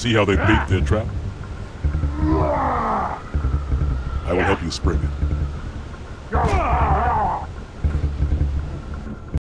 See how they bait their trap? I will help you spring it.